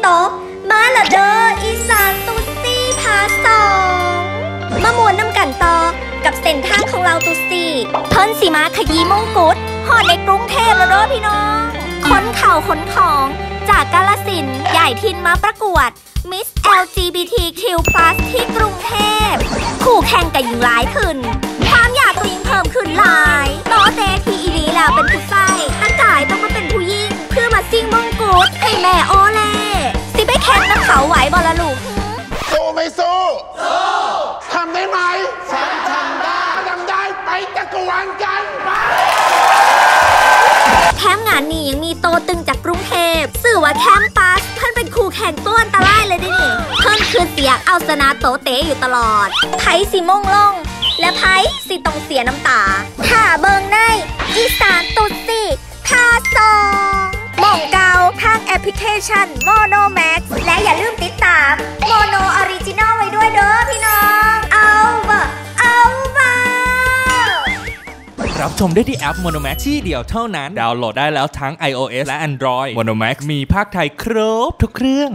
โตมาละเดออีสานตุซี่พาสองมามวนน้ำกันต่อกับเส้นทางของเราตุซี่เพิ่นสีมาขยี้มงกุฎหอดในกรุงเทพแล้วเด้อพี่น้องขนเข่าขนของจากกาลสินใหญ่ทินมาประกวด Miss LGBTQ+ ที่กรุงเทพ คู่แข่งกับหญิงหลายขึ้น ความอยากตัวยิงเพิ่มขึ้นหลายต่อเตทีอีนี้แล้วเป็นผู้ใส่ตั้งกายต้องมาเป็นผู้ยิ่งเพื่อมาซิ่งมงกุฎให้แม่โอ ไหวบอละลูกหือสู้ไม่สู้สู้ทำได้ไหมฉันทำได้ทำได้ไปตะกวานกันไปแถมงานนี้ยังมีโตตึงจากกรุงเทพสื่อว่าแคมปัสเพิ่นเป็นคู่แข่งต้นตะไลเลยเดินี่เพิ่นคือเสียกเอาชนะโตเตอยู่ตลอดไผสิมงลง และไผสิต้องเสียน้ำตาถ้าเบิงได้ พลิเคชัน Mono Max และอย่าลืมติดตาม Mono Original ไว้ด้วยเด้อพี่น้อง เอาเบอเอาเบอรับชมได้ที่แอป Monomax ที่เดียวเท่านั้น ดาวน์โหลดได้แล้วทั้ง iOS และ Android Monomax มีภาคไทยครบทุกเครื่อง